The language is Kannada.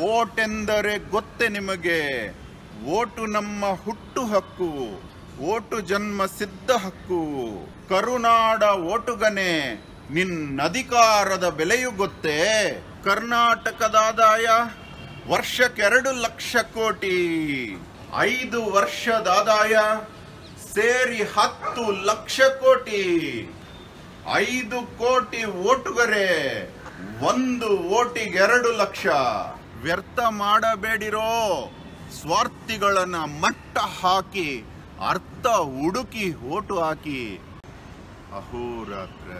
ಓಟೆಂದರೆ ಗೊತ್ತೆ ನಿಮಗೆ. ಓಟು ನಮ್ಮ ಹುಟ್ಟು ಹಕ್ಕು. ಓಟು ಜನ್ಮ ಸಿದ್ಧ ಹಕ್ಕು. ಕರುನಾಡ ಓಟುಗನೆ ನಿನ್ನಧಿಕಾರದ ಬೆಲೆಯು ಗೊತ್ತೇ. ಕರ್ನಾಟಕದ ಆದಾಯ ವರ್ಷಕ್ಕೆರಡು ಲಕ್ಷ ಕೋಟಿ. ಐದು ವರ್ಷದ ಆದಾಯ ಸೇರಿ ಹತ್ತು ಲಕ್ಷ ಕೋಟಿ. ಐದು ಕೋಟಿ ಓಟುಗರೆ, ಒಂದು ಓಟಿಗೆರಡು ಲಕ್ಷ. ವ್ಯರ್ಥ ಮಾಡಬೇಡಿರೋ ಸ್ವಾರ್ಥಿಗಳನ್ನ ಮಟ್ಟ ಹಾಕಿ ಅರ್ಥ ಹುಡುಕಿ ಓಟು ಹಾಕಿ ಅಹೋರಾತ್ರ.